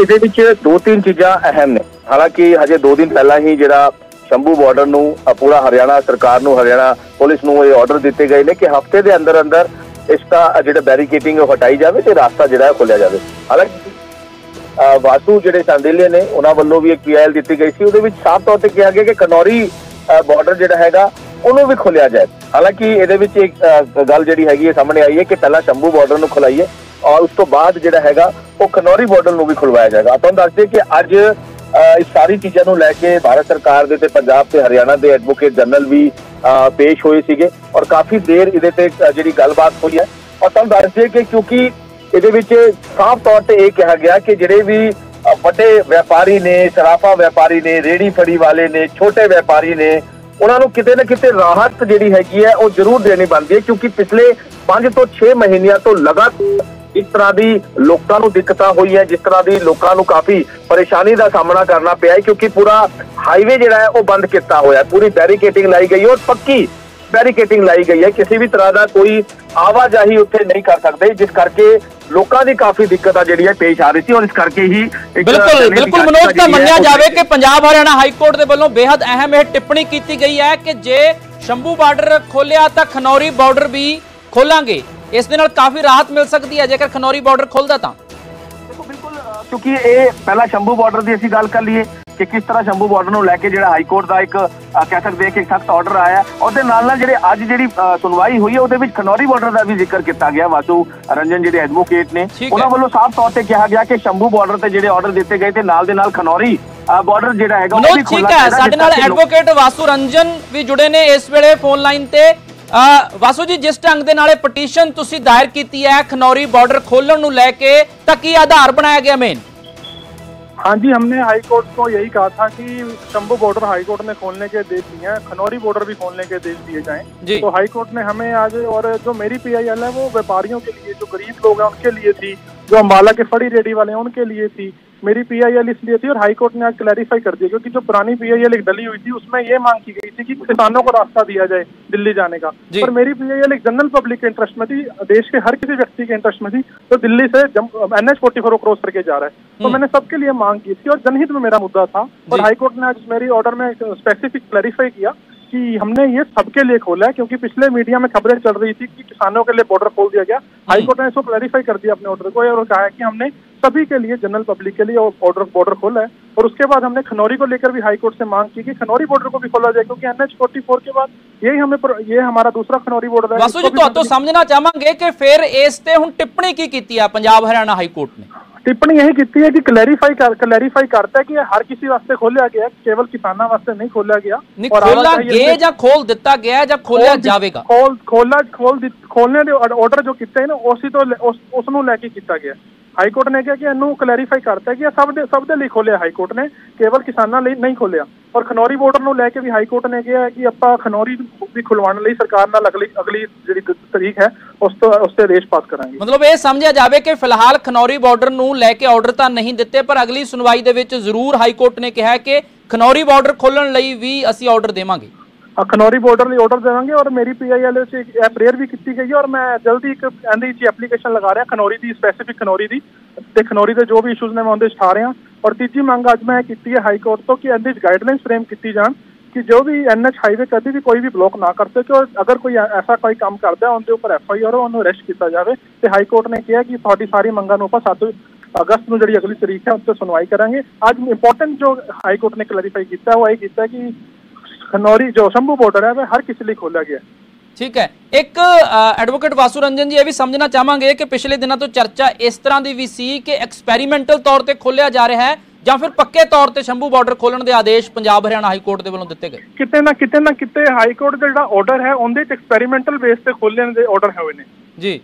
ਇਹਦੇ ਵਿੱਚ ਦੋ ਤਿੰਨ ਚੀਜ਼ਾਂ ਅਹਿਮ ਨੇ। ਹਾਲਾਂਕਿ ਹਜੇ ਦੋ ਦਿਨ ਪਹਿਲਾਂ ਹੀ ਜਿਹੜਾ ਸ਼ੰਭੂ ਬਾਰਡਰ ਨੂੰ ਪੂਰਾ ਹਰਿਆਣਾ ਸਰਕਾਰ ਨੂੰ, ਹਰਿਆਣਾ ਪੁਲਿਸ ਨੂੰ ਇਹ ਆਰਡਰ ਦਿੱਤੇ ਗਏ ਨੇ ਕਿ ਹਫ਼ਤੇ ਦੇ ਅੰਦਰ ਅੰਦਰ ਇਸ ਦਾ ਜਿਹੜਾ ਬੈਰੀਕੇਟਿੰਗ ਉਹ ਹਟਾਈ ਜਾਵੇ ਤੇ ਰਾਸਤਾ ਜਿਹੜਾ ਹੈ ਖੋਲਿਆ ਜਾਵੇ। ਹਾਲਾਂਕਿ ਵਾਸੂ ਜਿਹੜੇ ਸੰਦੇਲੇ ਨੇ, ਉਹਨਾਂ ਵੱਲੋਂ ਵੀ ਇੱਕ ਪੀਐਲ ਦਿੱਤੀ ਗਈ ਸੀ। ਉਹਦੇ ਵਿੱਚ ਸਾਫ਼ ਤੌਰ ਤੇ ਕਿਹਾ ਗਿਆ ਕਿ ਕਨੌਰੀ ਬਾਰਡਰ ਜਿਹੜਾ ਹੈਗਾ, ਉਹਨੂੰ ਵੀ ਖੋਲਿਆ ਜਾਏ। ਹਾਲਾਂਕਿ ਇਹਦੇ ਵਿੱਚ ਇੱਕ ਗੱਲ ਜਿਹੜੀ ਹੈਗੀ ਹੈ, ਸਾਹਮਣੇ ਆਈ ਹੈ ਕਿ ਪਹਿਲਾਂ ਸ਼ੰਭੂ ਬਾਰਡਰ ਨੂੰ ਖੁਲਾਈਏ। ਔਰ ਉਸ ਤੋਂ ਬਾਅਦ ਜਿਹੜਾ ਹੈਗਾ ਉਹ ਖਨੌਰੀ ਬਾਰਡਰ ਨੂੰ ਵੀ ਖੁਲਵਾਇਆ ਜਾਏਗਾ। ਤੁਹਾਨੂੰ ਦੱਸ ਕਿ ਅੱਜ ਅ, ਇਸ ਸਾਰੀ ਚੀਜ਼ਾਂ ਨੂੰ ਲੈ ਕੇ ਭਾਰਤ ਸਰਕਾਰ ਦੇ ਤੇ ਪੰਜਾਬ ਤੇ ਹਰਿਆਣਾ ਦੇ ਐਡਵੋਕੇਟ ਜਨਰਲ ਵੀ ਪੇਸ਼ ਹੋਏ ਸੀਗੇ ਔਰ ਕਾਫੀ ਦੇਰ ਇਹਦੇ ਤੇ ਜਿਹੜੀ ਗੱਲਬਾਤ ਹੋਈ ਹੈ। ਔਰ ਤੁਹਾਨੂੰ ਦੱਸ ਕਿ ਕਿਉਂਕਿ ਇਹਦੇ ਵਿੱਚ ਸਾਫ਼ ਤੌਰ ਤੇ ਇਹ ਕਿਹਾ ਗਿਆ ਕਿ ਜਿਹੜੇ ਵੀ ਵੱਡੇ ਵਪਾਰੀ ਨੇ ਸਰਾਫਾ ਵਪਾਰੀ ਨੇ ਰੇੜੀ ਫੜੀ ਵਾਲੇ ਨੇ ਛੋਟੇ ਵਪਾਰੀ ਨੇ ਉਹਨਾਂ ਨੂੰ ਕਿਤੇ ਨਾ ਕਿਤੇ ਰਾਹਤ ਜਿਹੜੀ ਹੈਗੀ ਹੈ ਉਹ ਜ਼ਰੂਰ ਦੇਣੀ ਬਣਦੀ ਹੈ ਕਿਉਂਕਿ ਪਿਛਲੇ 5 ਤੋਂ 6 ਮਹੀਨਿਆਂ ਤੋਂ ਲਗਾਤਾਰ ਇਸ ਤਰ੍ਹਾਂ ਦੀ ਲੋਕਾਂ ਨੂੰ ਦਿੱਕਤਾਂ ਹੋਈਆਂ ਜਿਸ ਤਰ੍ਹਾਂ ਦੀ ਲੋਕਾਂ ਨੂੰ ਕਾਫੀ ਪਰੇਸ਼ਾਨੀ ਦਾ ਸਾਹਮਣਾ ਕਰਨਾ ਪਿਆ ਹੈ ਕਿਉਂਕਿ ਪੂਰਾ ਹਾਈਵੇ ਜਿਹੜਾ ਹੈ ਉਹ ਬੰਦ ਕੀਤਾ ਹੋਇਆ ਹੈ। ਪੂਰੀ ਬੈਰੀਕੇਡਿੰਗ ਲਾਈ ਗਈ ਹੈ ਔਰ ਪੱਕੀ ਬੈਰੀਕੇਡਿੰਗ ਲਾਈ ਗਈ ਹੈ। ਕਿਸੇ ਵੀ ਤਰ੍ਹਾਂ ਦਾ ਕੋਈ ਆਵਾਜਾਈ ਉੱਥੇ ਨਹੀਂ ਕਰ ਸਕਦੇ ਜਿਸ ਕਰਕੇ ਲੋਕਾਂ ਦੀ ਕਾਫੀ ਦਿੱਕਤਾਂ ਜਿਹੜੀਆਂ ਪੇਸ਼ ਆ ਰਹੀ ਸੀ ਔਰ ਇਸ ਕਰਕੇ ਹੀ ਬਿਲਕੁਲ ਬਿਲਕੁਲ ਮਨੋਜ ਜਿਹੜੀ ਹੈ ਮੰਨਿਆ ਜਾਵੇ ਕਿ ਪੰਜਾਬ ਹਰਿਆਣਾ ਹਾਈ ਕੋਰਟ ਦੇ ਵੱਲੋਂ ਬੇहद ਅਹਿਮ ਇਹ ਟਿੱਪਣੀ ਕੀਤੀ ਗਈ ਹੈ ਕਿ ਜੇ ਸ਼ੰਭੂ ਬਾਰਡਰ ਖੋਲਿਆ ਤਾਂ ਖਨੌਰੀ ਬਾਰਡਰ ਵੀ ਖੋਲਾਂਗੇ। ਇਸ ਦੇ ਨਾਲ ਕਾਫੀ ਰਾਹਤ ਮਿਲ ਸਕਦੀ ਹੈ ਜੇਕਰ ਖਨੌਰੀ ਬਾਰਡਰ ਖੁੱਲਦਾ ਤਾਂ ਦੇਖੋ ਬਿਲਕੁਲ ਕਿਉਂਕਿ ਇਹ ਪਹਿਲਾਂ ਸ਼ੰਭੂ ਬਾਰਡਰ ਦੀ ਅਸੀਂ ਗੱਲ ਕਰ ਲਈਏ ਕਿ ਕਿਸ ਤਰ੍ਹਾਂ ਸ਼ੰਭੂ ਬਾਰਡਰ ਨੂੰ ਲੈ ਕੇ ਜਿਹੜਾ ਹਾਈ ਕੋਰਟ ਦਾ ਇੱਕ ਕਹਿ ਸਕਦੇ ਕਿ ਸਖਤ ਆਰਡਰ ਆਇਆ। ਉਹਦੇ ਨਾਲ ਨਾਲ ਜਿਹੜੇ ਅੱਜ ਜਿਹੜੀ ਸੁਣਵਾਈ ਹੋਈ ਹੈ ਉਹਦੇ ਵਿੱਚ ਖਨੌਰੀ ਬਾਰਡਰ ਦਾ ਵੀ ਜ਼ਿਕਰ ਕੀਤਾ ਗਿਆ ਵਾਸੂ ਰੰਜਨ ਜਿਹੜੇ ਐਡਵੋਕੇਟ ਨੇ। ਉਹਨਾਂ ਵੱਲੋਂ ਸਾਫ਼ ਤੌਰ ਤੇ ਕਿਹਾ ਗਿਆ ਕਿ ਸ਼ੰਭੂ ਬਾਰਡਰ ਤੇ ਜਿਹੜੇ ਆਰਡਰ ਦਿੱਤੇ ਗਏ ਤੇ ਨਾਲ ਦੇ ਨਾਲ ਖਨੌਰੀ ਬਾਰਡਰ ਜਿਹੜਾ ਹੈਗਾ ਉਹ ਵੀ ਖੁੱਲ੍ਹਾ ਹੈ ਸਾਡੇ ਨਾਲ ਐਡਵੋਕੇਟ ਵਾਸੂ ਰੰਜਨ ਵੀ ਜੁੜੇ ਨੇ ਇਸ ਵੇਲੇ ਫੋਨ ਲਾਈਨ ਤੇ ਵਾਸੂ ਜੀ ਜਿਸ ਢੰਗ ਦੇ ਨਾਲ ਇਹ ਪਟੀਸ਼ਨ ਤੁਸੀਂ ਦਾਇਰ ਕੀਤੀ ਹੈ ਖਨੌਰੀ ਬਾਰਡਰ ਖੋਲਣ ਨੂੰ ਲੈ ਕੇ ਤਾਂ ਕੀ ਆਧਾਰ ਬਣਾਇਆ ਗਿਆ ਮੇਨ हाँ जी हमने हाई कोर्ट को यही कहा था कि शंभू बॉर्डर हाई कोर्ट ने खोलने के आदेश दिए हैं खनौरी बॉर्डर भी खोलने के आदेश दिए जाएं जी। तो हाई कोर्ट ने हमें आज और जो मेरी पीआईएल है वो व्यापारियों के लिए जो गरीब लोग हैं उनके लिए थी जो अम्बाला के फड़ी रेडी वाले हैं उनके लिए थी मेरी पीआईएल इसलिए थी और हाई कोर्ट ने आज क्लैरिफाई कर दिया क्योंकि जो पुरानी पीआईएल एक डली हुई थी उसमें ये मांग की गई थी कि किसानों को रास्ता दिया जाए दिल्ली जाने का। पर मेरी पीआईएल एक जनरल पब्लिक के इंटरेस्ट में थी देश के हर किसी व्यक्ति के इंटरेस्ट में थी तो दिल्ली से N H forty four cross करके जा रहा है। तो मैंने सबके लिए मांग की थी और जनहित में मेरा मुद्दा था और हाईकोर्ट ने आज मेरी ऑर्डर में स्पेसिफिक क्लैरिफाई किया कि हमने ये सबके लिए खोला है क्योंकि पिछले मीडिया में खबरें चल रही थी कि किसानों के लिए बॉर्डर खोल दिया गया। हम्म। हाईकोर्ट ने इसको क्लैरिफाई कर दिया अपने ऑर्डर को और कहा है कि हमने सभी के लिए जनरल पब्लिक के लिए बॉर्डर बॉर्डर खोला है। और उसके बाद हमने खनौरी को लेकर भी हाईकोर्ट से मांग की कि खनौरी बॉर्डर को भी खोला जाए क्योंकि एनएच फोर्टी फोर के बाद यही हमें ये हमारा दूसरा खनौरी बॉर्डर है तो, तो समझना चाहेंगे कि फिर इस ते टिप्पणी की की है पंजाब हरियाणा हाईकोर्ट ने? ਟਿੱਪਣੀ ਇਹ ਕੀਤੀ ਹੈ ਕਿ ਕਲੈਰੀਫਾਈ ਕਰ ਕਲੈਰੀਫਾਈ ਕਰਤਾ ਕਿ ਹਰ ਕਿਸੇ ਵਾਸਤੇ ਖੋਲਿਆ ਗਿਆ ਕੇਵਲ ਕਿਸਾਨਾਂ ਵਾਸਤੇ ਨਹੀਂ ਖੋਲਿਆ ਗਿਆ। ਔਰ ਖੋਲਾ ਗਿਆ ਜਾਂ ਖੋਲ ਦਿੱਤਾ ਗਿਆ ਜਾਂ ਖੋਲਿਆ ਜਾਵੇਗਾ? ਖੋਲ ਖੋਲਾ ਖੋਲ ਖੋਲਣੇ ਦੇ ਆਰਡਰ ਜੋ ਕੀਤੇ ਹੈ ਨਾ ਉਸੇ ਤੋਂ ਉਸ ਨੂੰ ਲੈ ਕੇ ਕੀਤਾ ਗਿਆ। ਹਾਈ ਕੋਰਟ ਨੇ ਕਿਹਾ ਕਿ ਇਹਨੂੰ ਕਲੈਰੀਫਾਈ ਕਰਤਾ ਕਿ ਸਭ ਦੇ ਸਭ ਦੇ ਲਈ ਖੋਲਿਆ ਹਾਈ ਕੋਰਟ ਨੇ ਕੇਵਲ ਕਿਸਾਨਾਂ ਲਈ ਨਹੀਂ ਖੋਲਿਆ। ਔਰ ਖਨੌਰੀ ਬੋਰਡਰ ਨੂੰ ਲੈ ਕੇ ਵੀ ਹਾਈ ਕੋਰਟ ਨੇ ਕਿਹਾ ਕਿ ਆਪਾਂ ਖਨੌਰੀ ਵੀ ਖੁਲਵਾਉਣ ਲਈ ਸਰਕਾਰ ਨਾਲ ਅਗਲੀ ਅਗਲੀ ਜਿਹੜੀ ਤਰੀਕ ਹੈ ਉਸ ਤੋਂ ਉਸ ਤੇ ਆਦੇਸ਼ ਪਾਸ ਕਰਾਂਗੇ। ਮਤਲਬ ਇਹ ਸਮਝਿਆ ਜਾਵੇ ਕਿ ਫਿਲਹਾਲ ਖਨੌਰੀ ਬਾਰਡਰ ਨੂੰ ਲੈ ਕੇ ਆਰਡਰ ਤਾਂ ਨਹੀਂ ਦਿੱਤੇ ਪਰ ਅਗਲੀ ਸੁਣਵਾਈ ਦੇ ਵਿੱਚ ਜ਼ਰੂਰ ਹਾਈ ਕੋਰਟ ਨੇ ਕਿਹਾ ਕਿ ਖਨੌਰੀ ਬਾਰਡਰ ਖੋਲਣ ਲਈ ਵੀ ਅਸੀਂ ਆਰਡਰ ਦੇਵਾਂਗੇ। ਖਨੌਰੀ ਬਾਰਡਰ ਲਈ ਆਰਡਰ ਦੇਵਾਂਗੇ ਔਰ ਮੇਰੀ ਪੀਆਈਐਲ ਵਿੱਚ ਇਹ ਪ੍ਰੇਅਰ ਵੀ ਕੀਤੀ ਗਈ ਹੈ ਔਰ ਮੈਂ ਜਲਦੀ ਇੱਕ ਇਹਦੀ ਵਿੱਚ ਐਪਲੀਕੇਸ਼ਨ ਲਗਾ ਰਿਹਾ ਖਨੌਰੀ ਦੀ ਸਪੈਸੀਫਿਕ ਖਨੌਰੀ ਦੀ। ਤੇ ਖਨੌਰੀ ਦੇ ਜੋ ਵੀ ਇਸ਼ੂਜ਼ ਨੇ ਮੈਂ ਉਹਦੇ ਉਠਾ ਰਿਹਾ। ਔਰ ਤੀਜੀ ਮੰਗ ਅੱਜ ਮੈਂ ਕੀਤੀ ਹੈ ਹਾਈ ਕੋਰਟ ਤੋਂ ਕਿ ਇਹਦੇ ਵਿੱਚ ਗਾਈਡਲਾਈਨਸ ਫਰੇਮ ਕੀਤੀ ਜਾਣ। ਕਿ ਜੋ ਵੀ ਐਨਐਚ ਹਾਈਵੇ ਕਦੇ ਵੀ ਕੋਈ ਵੀ ਬਲੌਕ ਨਾ ਕਰ ਸਕੇ ਔਰ ਅਗਰ ਕੋਈ ਐਸਾ ਕੋਈ ਕੰਮ ਕਰਦਾ ਹੈ, ਉਹਦੇ ਉੱਪਰ ਐਫਆਈਆਰ ਉਹਨੂੰ ਅਰੈਸਟ ਕੀਤਾ ਜਾਵੇ ਤੇ ਹਾਈ ਕੋਰਟ ਨੇ ਕਿਹਾ ਕਿ ਤੁਹਾਡੀ ਸਾਰੀ ਮੰਗਾਂ ਨੂੰ ਆਪਾਂ 7 ਅਗਸਤ ਨੂੰ ਜਿਹੜੀ ਅਗਲੀ ਤਰੀਕ ਹੈ ਉਸ ਤੇ ਸੁਣਵਾਈ ਕਰਾਂਗੇ। ਅੱਜ ਇੰਪੋਰਟੈਂਟ ਜੋ ਹਾਈ ਕੋਰਟ ਨੇ ਕਲੈਰੀਫਾਈ ਕੀਤਾ, ਉਹ ਇਹ ਕੀਤਾ ਕਿ ਖਨੌਰੀ ਜੋ ਸ਼ੰਭੂ ਬਾਰਡਰ ਹੈ ਹਰ ਕਿਸੇ ਲਈ ਖੋਲਿਆ ਗਿਆ ਠੀਕ ਹੈ। ਇੱਕ ਐਡਵੋਕੇਟ ਵਾਸੂ ਰੰਜਨ ਜੀ, ਇਹ ਵੀ ਸਮਝਣਾ ਚਾਹਾਂਗੇ ਕਿ ਪਿਛਲੇ ਦਿਨਾਂ ਤੋਂ ਚਰਚਾ ਇਸ ਤਰ੍ਹਾਂ ਦੀ ਵੀ ਸੀ ਕਿ ਐਕਸਪੈਰੀਮੈਂਟਲ ਤੌਰ ਤੇ ਖੋਲਿਆ ਜਾ ਰਿਹਾ ਹੈ। ਜਾਂ ਫਿਰ ਪੱਕੇ ਤੌਰ ਤੇ ਸ਼ੰਭੂ ਬਾਰਡਰ ਖੋਲਣ ਦੇ ਆਦੇਸ਼ ਪੰਜਾਬ ਹਰਿਆਣਾ ਹਾਈ ਕੋਰਟ ਦੇ ਵੱਲੋਂ ਦਿੱਤੇ ਗਏ? ਕਿਤੇ ਨਾ ਕਿਤੇ ਨਾ ਕਿਤੇ ਹਾਈ ਕੋਰਟ ਦਾ ਜਿਹੜਾ ਆਰਡਰ ਹੈ ਉਹਦੇ ਚ ਐਕਸਪੈਰੀਮੈਂਟਲ ਬੇਸ ਤੇ ਖੋਲਣ ਦੇ ਆਰਡਰ ਹੋਏ ਨੇ। ਜੀ।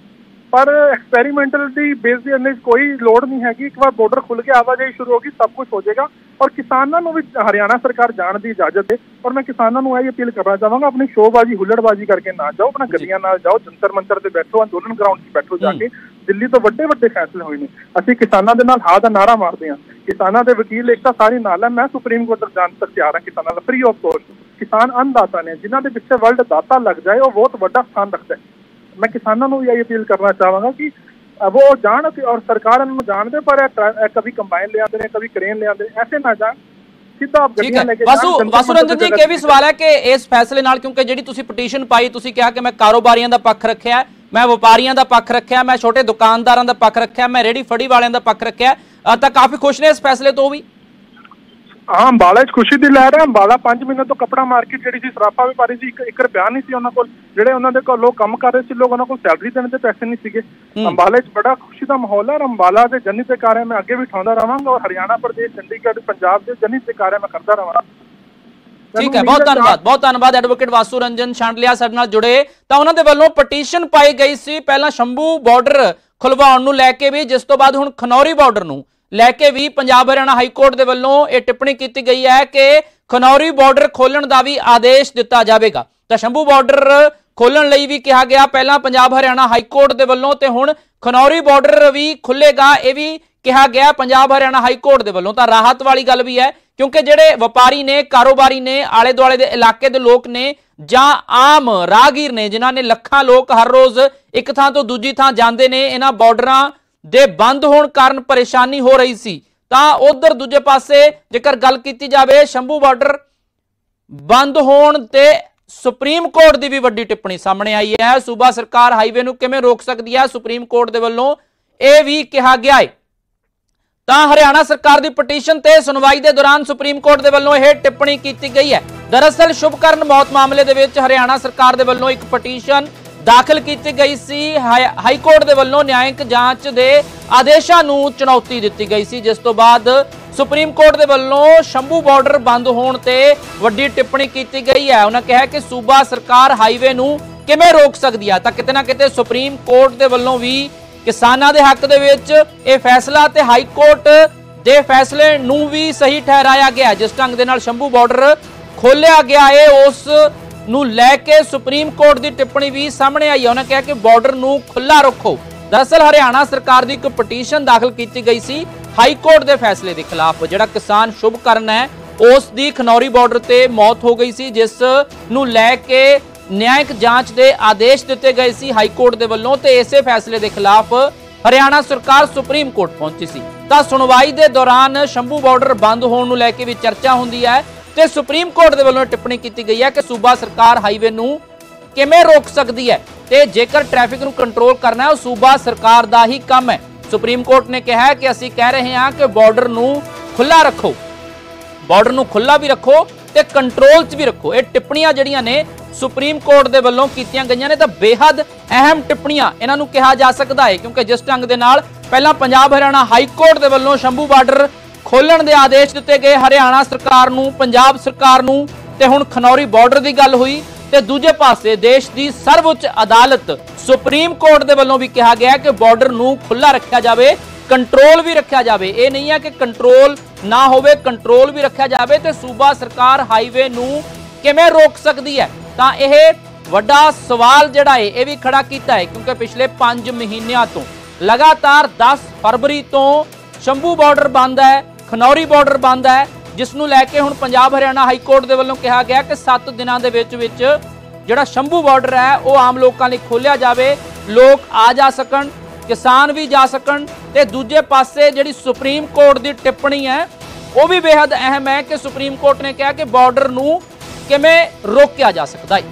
ਪਰ ਐਕਸਪੈਰੀਮੈਂਟਲ ਦੀ ਬੇਸ ਦੇ ਅੰਦਰ ਕੋਈ ਲੋੜ ਨਹੀਂ ਹੈਗੀ। ਇੱਕ ਵਾਰ ਬਾਰਡਰ ਖੁੱਲ ਕੇ ਆਵਾਜਾਈ ਸ਼ੁਰੂ ਹੋਗੀ ਸਭ ਕੁਝ ਹੋ ਜਾਏਗਾ। ਔਰ ਕਿਸਾਨਾਂ ਨੂੰ ਵੀ ਹਰਿਆਣਾ ਸਰਕਾਰ ਜਾਣ ਦੀ ਇਜਾਜ਼ਤ ਦੇ। ਔਰ ਮੈਂ ਕਿਸਾਨਾਂ ਨੂੰ ਇਹ ਅਪੀਲ ਕਰਨਾ ਚਾਹਾਂਗਾ ਆਪਣੀ ਸ਼ੋਬਾਜ਼ੀ ਹੁੱਲੜਬਾਜ਼ੀ ਕਰਕੇ ਨਾ ਜਾਓ ਆਪਣਾ ਗੱਡੀਆਂ ਨਾਲ ਜਾਓ ਜੰਤਰ ਮੰਤਰ ਤੇ ਬੈਠੋ ਅੰਦੋਲਨ ਗਰਾਊਂਡ 'ਚ ਬੈਠੋ ਜਾ ਕੇ। ਦਿੱਲੀ ਤੋਂ ਵੱਡੇ ਵੱਡੇ ਫੈਸਲੇ ਹੋਏ ਨੇ। ਅਸੀਂ ਕਿਸਾਨਾਂ ਦੇ ਨਾਲ ਹਾਂ ਦਾ ਨਾਰਾ ਮਾਰਦੇ ਹਾਂ। ਕਿਸਾਨਾਂ ਦੇ ਵਕੀਲ ਇੱਕ ਤਾਂ ਸਾਰੇ ਨਾਲ ਹੈ। ਮੈਂ ਸੁਪਰੀਮ ਕੋਰਟ ਤੱਕ ਜਾਣ ਤੱਕ ਤਿਆਰ ਹਾਂ ਕਿਸਾਨਾਂ ਦਾ ਫ੍ਰੀ ਆਫ ਕੋਸਟ ਕਿਸਾਨ ਅੰਨਦਾਤਾ ਨੇ ਜਿਨ੍ਹਾਂ ਦੇ ਪਿੱਛੇ ਵਰਲਡ ਦਾਤਾ ਲੱਗ ਜਾਏ ਉਹ ਬਹੁਤ ਵੱਡਾ ਸਥਾਨ ਰੱਖਦਾ ਮੈਂ ਕਿਸਾਨਾਂ ਨੂੰ ਇਹ ਅਪੀਲ ਕਰਨਾ ਚਾਹਾਂਗਾ ਕਿ ਉਹ ਜਾਣ ਕਿ ਔਰ ਸਰਕਾਰ ਨੂੰ ਜਾਣਦੇ ਪਰ ਕਦੀ ਕੰਬਾਈਨ ਲਿਆਉਂਦੇ ਨੇ ਕਦੀ ਕ੍ਰੇਨ ਲਿਆਉਂਦੇ ਐਸੇ ਨਾ ਜਾਣ। ਸਿੱਧਾ ਗੱਡੀਆਂ ਲੈ ਕੇ ਵਸੂ ਵਸੂਰੰਜਨ ਜੀ ਇੱਕ ਇਹ ਵੀ ਸਵਾਲ ਹੈ ਕਿ ਇਸ ਫੈਸਲੇ ਨਾਲ ਕਿਉਂਕਿ ਜਿਹੜੀ ਤੁਸੀਂ ਪਟੀਸ਼ਨ ਪਾਈ ਤੁਸੀਂ ਕਿਹਾ ਕਿ ਮੈਂ ਕਾਰੋਬਾਰੀਆਂ ਦਾ ਪੱਖ ਰੱਖਿਆ ਮੈਂ ਵਪਾਰੀਆਂ ਦਾ ਪੱਖ ਰੱਖਿਆ ਮੈਂ ਛੋਟੇ ਦੁਕਾਨਦਾਰਾਂ ਦਾ ਪੱਖ ਰੱਖਿਆ ਮੈਂ ਰੇੜੀ ਫੜੀ ਵਾਲਿਆਂ ਦਾ ਪੱਖ ਰੱਖਿਆ। ਤਾਂ ਕਾਫੀ ਖੁਸ਼ ਨੇ ਇਸ ਫੈਸਲੇ ਤੋਂ ਵੀ? ਹਾਂ ਅੰਬਾਲਾ 'ਚ ਖੁਸ਼ੀ ਦੀ ਲਹਿਰ ਹੈ। ਅੰਬਾਲਾ 5 ਮਹੀਨੇ ਤੋਂ ਕਪੜਾ ਮਾਰਕੀਟ ਜਿਹੜੀ ਸੀ ਸਰਾਪਾ ਵਪਾਰੀ ਸੀ ਇੱਕ ਇੱਕ ਰੁਪਿਆ ਨਹੀਂ ਸੀ ਉਹਨਾਂ ਕੋਲ। ਜਿਹੜੇ ਉਹਨਾਂ ਦੇ ਕੋਲ ਲੋਕ ਕੰਮ ਕਰ ਰਹੇ ਸੀ ਲੋਕ ਉਹਨਾਂ ਕੋਲ ਸੈਲਰੀ ਦੇਣ ਦੇ ਪੈਸੇ ਨਹੀਂ ਸੀਗੇ। ਅੰਬਾਲਾ 'ਚ ਬੜਾ ਖੁਸ਼ੀ ਦਾ ਮਾਹੌਲ ਹੈ ਅੰਬਾਲਾ ਦੇ ਜਨਨੀ ਤੇ ਮੈਂ ਅੱਗੇ ਵੀ ਉਠਾਉਂਦਾ ਰਵਾਂਗਾ ਔਰ ਹਰਿਆਣਾ ਪ੍ਰਦੇਸ਼ ਚੰਡੀਗੜ੍ਹ ਪੰਜਾਬ ਦੇ ਜਨਨੀ ਤੇ ਮੈਂ ਕਰਦਾ ਰਵਾਂਗਾ ਠੀਕ ਹੈ ਬਹੁਤ ਧੰਨਵਾਦ ਬਹੁਤ ਧੰਨਵਾਦ ਐਡਵੋਕੇਟ ਵਾਸੂ ਰੰਜਨ ਛਾਂਡਲਿਆ ਸਾਡੇ ਨਾਲ ਜੁੜੇ। ਤਾਂ ਉਹਨਾਂ ਦੇ ਵੱਲੋਂ ਪਟੀਸ਼ਨ ਪਾਈ ਗਈ ਸੀ ਪਹਿਲਾਂ ਸ਼ੰਭੂ ਬਾਰਡਰ ਖੁਲਵਾਉਣ ਨੂੰ ਲੈ ਕੇ ਵੀ ਜਿਸ ਤੋਂ ਬਾਅਦ ਹੁਣ ਖਨੌਰੀ ਬਾਰਡਰ ਨੂੰ ਲੈ ਕੇ ਵੀ ਪੰਜਾਬ ਹਰਿਆਣਾ ਹਾਈ ਕੋਰਟ ਦੇ ਵੱਲੋਂ ਇਹ ਟਿੱਪਣੀ ਕੀਤੀ ਗਈ ਹੈ ਕਿ ਖਨੌਰੀ ਬਾਰਡਰ ਖੋਲਣ ਦਾ ਵੀ ਆਦੇਸ਼ ਦਿੱਤਾ ਜਾਵੇਗਾ। ਤਾਂ ਸ਼ੰਭੂ ਬਾਰਡਰ ਖੋਲਣ ਲਈ ਵੀ ਕਿਹਾ ਗਿਆ ਪਹਿਲਾਂ ਪੰਜਾਬ ਹਰਿਆਣਾ ਹਾਈ ਕੋਰਟ ਦੇ ਵੱਲੋਂ ਤੇ ਹੁਣ ਖਨੌਰੀ ਬਾਰਡਰ ਵੀ ਖੁੱਲੇਗਾ ਇਹ ਵੀ ਕਿਹਾ ਗਿਆ ਪੰਜਾਬ ਹਰਿਆਣਾ ਹਾਈ ਕੋਰਟ ਦੇ ਵੱਲੋਂ। ਤਾਂ ਰਾਹਤ ਵਾਲੀ ਗੱਲ ਵੀ ਹੈ ਕਿਉਂਕਿ ਜਿਹੜੇ ਵਪਾਰੀ ਨੇ, ਕਾਰੋਬਾਰੀ ਨੇ ਆਲੇ ਦੁਆਲੇ ਦੇ ਇਲਾਕੇ ਦੇ ਲੋਕ ਨੇ ਜਾਂ ਆਮ ਰਾਹਗੀਰ ਨੇ, ਜਿਨ੍ਹਾਂ ਨੇ ਲੱਖਾਂ ਲੋਕ ਹਰ ਰੋਜ਼ ਇੱਕ ਥਾਂ ਤੋਂ ਦੂਜੀ ਥਾਂ ਜਾਂਦੇ ਨੇ, ਇਹਨਾਂ ਬਾਰਡਰਾਂ ਦੇ ਬੰਦ ਹੋਣ ਕਾਰਨ ਪਰੇਸ਼ਾਨੀ ਹੋ ਰਹੀ ਸੀ। ਤਾਂ ਉਧਰ ਦੂਜੇ ਪਾਸੇ ਜੇਕਰ ਗੱਲ ਕੀਤੀ ਜਾਵੇ, ਸ਼ੰਭੂ ਬਾਰਡਰ ਬੰਦ ਹੋਣ ਤੇ ਸੁਪਰੀਮ ਕੋਰਟ ਦੀ ਵੀ ਵੱਡੀ ਟਿੱਪਣੀ ਸਾਹਮਣੇ ਆਈ ਹੈ। ਸੂਬਾ ਸਰਕਾਰ ਹਾਈਵੇ ਨੂੰ ਕਿਵੇਂ ਰੋਕ ਸਕਦੀ ਹੈ? ਸੁਪਰੀਮ ਕੋਰਟ ਦੇ ਵੱਲੋਂ ਇਹ ਵੀ ਕਿਹਾ ਗਿਆ ਹੈ। ਤਾਂ ਹਰਿਆਣਾ ਸਰਕਾਰ ਦੀ ਪਟੀਸ਼ਨ ਤੇ ਸੁਣਵਾਈ ਦੇ ਦੌਰਾਨ ਸੁਪਰੀਮ ਕੋਰਟ ਦੇ ਵੱਲੋਂ ਇਹ ਟਿੱਪਣੀ ਕੀਤੀ ਗਈ ਹੈ। ਦਰਅਸਲ ਸ਼ੁਭਕਰਨ ਮੌਤ ਮਾਮਲੇ ਦੇ ਵਿੱਚ ਹਰਿਆਣਾ ਸਰਕਾਰ ਦੇ ਵੱਲੋਂ ਇੱਕ ਪਟੀਸ਼ਨ ਦਾਖਲ ਕੀਤੀ ਗਈ ਸੀ। ਹਾਈ ਕੋਰਟ ਦੇ ਵੱਲੋਂ ਨਿਆਂਇਕ ਜਾਂਚ ਦੇ ਆਦੇਸ਼ਾਂ ਨੂੰ ਚੁਣੌਤੀ ਦਿੱਤੀ ਗਈ ਸੀ। ਜਿਸ ਤੋਂ ਬਾਅਦ ਸੁਪਰੀਮ ਕੋਰਟ ਦੇ ਵੱਲੋਂ ਸ਼ੰਭੂ ਬਾਰਡਰ ਬੰਦ ਹੋਣ ਤੇ ਵੱਡੀ ਟਿੱਪਣੀ ਕੀਤੀ ਗਈ ਹੈ। ਉਹਨਾਂ ਕਿਹਾ ਕਿ ਸੂਬਾ ਸਰਕਾਰ ਹਾਈਵੇ ਨੂੰ ਕਿਵੇਂ ਰੋਕ ਸਕਦੀ ਹੈ ਤਾਂ ਕਿਤੇ ਨਾ ਕਿਤੇ ਸੁਪਰੀਮ ਕੋਰਟ ਦੇ ਵੱਲੋਂ ਵੀ ਕਿਸਾਨਾਂ ਦੇ ਹੱਕ ਦੇ ਵਿੱਚ ਇਹ ਫੈਸਲਾ ਤੇ ਹਾਈ ਕੋਰਟ ਦੇ ਫੈਸਲੇ ਨੂੰ ਵੀ ਸਹੀ ਠਹਿਰਾਇਆ ਗਿਆ, ਜਿਸ ਢੰਗ ਦੇ ਨਾਲ ਸ਼ੰਭੂ ਬਾਰਡਰ ਖੋਲਿਆ ਗਿਆ ਹੈ ਉਸ ਨੂੰ ਲੈ ਕੇ ਸੁਪਰੀਮ ਕੋਰਟ ਦੀ ਟਿੱਪਣੀ ਵੀ ਸਾਹਮਣੇ ਆਈ ਹੈ। ਉਹਨਾਂ ਕਿਹਾ ਕਿ ਬਾਰਡਰ ਨੂੰ ਖੁੱਲਾ ਰੱਖੋ। ਦਰਅਸਲ ਹਰਿਆਣਾ ਸਰਕਾਰ ਦੀ ਇੱਕ ਪਟੀਸ਼ਨ ਦਾਖਲ ਕੀਤੀ ਗਈ ਸੀ ਹਾਈ ਕੋਰਟ ਦੇ ਫੈਸਲੇ ਦੇ ਖਿਲਾਫ, ਜਿਹੜਾ ਕਿਸਾਨ ਸ਼ੁਭ ਕਰਨ ਹੈ, ਉਸ ਦੀ ਖਨੌਰੀ ਬਾਰਡਰ ਤੇ ਮੌਤ ਹੋ ਗਈ ਸੀ, ਜਿਸ ਨੂੰ ਲੈ ਕੇ ਨਿਆਇਕ ਜਾਂਚ ਦੇ ਆਦੇਸ਼ ਦਿੱਤੇ ਗਏ ਸੀ ਹਾਈ ਕੋਰਟ ਦੇ ਵੱਲੋਂ ਤੇ ਇਸੇ ਫੈਸਲੇ ਦੇ ਖਿਲਾਫ ਹਰਿਆਣਾ ਸਰਕਾਰ ਸੁਪਰੀਮ ਕੋਰਟ ਪਹੁੰਚੀ ਸੀ ਤਾਂ ਸੁਣਵਾਈ ਦੇ ਦੌਰਾਨ ਸ਼ੰਭੂ ਬਾਰਡਰ ਬੰਦ ਹੋਣ ਨੂੰ ਲੈ ਕੇ ਵੀ ਚਰਚਾ ਹੁੰਦੀ ਹੈ ਤੇ ਸੁਪਰੀਮ ਕੋਰਟ ਦੇ ਵੱਲੋਂ ਟਿੱਪਣੀ ਕੀਤੀ ਗਈ ਹੈ ਕਿ ਸੂਬਾ ਸਰਕਾਰ ਹਾਈਵੇ ਨੂੰ ਕਿਵੇਂ ਰੋਕ ਸਕਦੀ ਹੈ ਤੇ ਜੇਕਰ ਟ੍ਰੈਫਿਕ ਨੂੰ ਕੰਟਰੋਲ ਕਰਨਾ ਹੈ ਉਹ ਸੂਬਾ ਸਰਕਾਰ ਦਾ ਹੀ ਕੰਮ ਹੈ ਸੁਪਰੀਮ ਕੋਰਟ ਨੇ ਕਿਹਾ ਕਿ ਅਸੀਂ ਕਹਿ ਰਹੇ ਹਾਂ ਕਿ ਬਾਰਡਰ ਨੂੰ ਖੁੱਲਾ ਰੱਖੋ ਬਾਰਡਰ ਨੂੰ ਖੁੱਲਾ ਵੀ ਰੱਖੋ ਤੇ ਕੰਟਰੋਲ 'ਚ ਵੀ ਰੱਖੋ ਇਹ ਟਿੱਪਣੀਆਂ ਜਿਹੜੀਆਂ ਨੇ ਸੁਪਰੀਮ ਕੋਰਟ ਦੇ ਵੱਲੋਂ ਕੀਤੀਆਂ ਗਈਆਂ ਨੇ ਤਾਂ ਬੇਹੱਦ ਅਹਿਮ ਟਿੱਪਣੀਆਂ। ਇਹਨਾਂ ਨੂੰ ਕਿਹਾ ਜਾ ਸਕਦਾ ਹੈ, ਕਿਉਂਕਿ ਜਿਸ ਢੰਗ ਦੇ ਨਾਲ ਪਹਿਲਾਂ ਪੰਜਾਬ ਹਰਿਆਣਾ ਹਾਈ ਕੋਰਟ ਦੇ ਵੱਲੋਂ ਸ਼ੰਭੂ ਬਾਰਡਰ ਖੋਲਣ ਦੇ ਆਦੇਸ਼ ਦਿੱਤੇ ਗਏ, ਹਰਿਆਣਾ ਸਰਕਾਰ ਨੂੰ, ਪੰਜਾਬ ਸਰਕਾਰ ਨੂੰ ਤੇ ਹੁਣ ਖਨੌਰੀ ਬਾਰਡਰ ਦੀ ਗੱਲ ਹੋਈ ਤੇ ਦੂਜੇ ਪਾਸੇ ਦੇਸ਼ ਦੀ ਸਰਵਉੱਚ ਅਦਾਲਤ ਸੁਪਰੀਮ ਕੋਰਟ ਦੇ ਵੱਲੋਂ ਵੀ ਕਿਹਾ ਗਿਆ ਕਿ ਬਾਰਡਰ ਨੂੰ ਖੁੱਲਾ ਰੱਖਿਆ ਜਾਵੇ, ਕੰਟਰੋਲ ਵੀ ਰੱਖਿਆ ਜਾਵੇ। ਇਹ ਨਹੀਂ ਹੈ ਕਿ ਕੰਟਰੋਲ ਨਾ ਹੋਵੇ, ਕੰਟਰੋਲ ਵੀ ਰੱਖਿਆ ਜਾਵੇ ਤੇ ਸੂਬਾ ਸਰਕਾਰ ਹਾਈਵੇ ਨੂੰ ਕਿਵੇਂ ਰੋਕ ਸਕਦੀ ਹੈ? ਤਾਂ ਇਹ ਵੱਡਾ ਸਵਾਲ ਜਿਹੜਾ ਹੈ ਇਹ ਵੀ ਖੜਾ ਕੀਤਾ ਹੈ ਕਿਉਂਕਿ ਪਿਛਲੇ 5 ਮਹੀਨਿਆਂ ਤੋਂ ਲਗਾਤਾਰ 10 ਫਰਵਰੀ ਤੋਂ ਸ਼ੰਭੂ ਬਾਰਡਰ ਬੰਦ ਹੈ, ਖਨੌਰੀ ਬਾਰਡਰ ਬੰਦ ਹੈ, ਜਿਸ ਨੂੰ ਲੈ ਕੇ ਹੁਣ ਪੰਜਾਬ ਹਰਿਆਣਾ ਹਾਈ ਕੋਰਟ ਦੇ ਵੱਲੋਂ ਕਿਹਾ ਗਿਆ ਕਿ 7 ਦਿਨਾਂ ਦੇ ਵਿੱਚ ਵਿੱਚ ਜਿਹੜਾ ਸ਼ੰਭੂ ਬਾਰਡਰ ਹੈ, ਉਹ ਆਮ ਲੋਕਾਂ ਲਈ ਖੋਲਿਆ ਜਾਵੇ, ਲੋਕ ਆ ਜਾ ਸਕਣ, ਕਿਸਾਨ ਵੀ ਜਾ ਸਕਣ ਤੇ ਦੂਜੇ ਪਾਸੇ ਜਿਹੜੀ ਸੁਪਰੀਮ ਕੋਰਟ ਦੀ ਟਿੱਪਣੀ ਹੈ, ਉਹ ਵੀ ਬੇहद ਅਹਿਮ ਹੈ ਕਿ ਸੁਪਰੀਮ ਕੋਰਟ ਨੇ ਕਿਹਾ ਕਿ ਬਾਰਡਰ ਨੂੰ ਕਿਵੇਂ ਰੋਕਿਆ ਜਾ ਸਕਦਾ ਹੈ।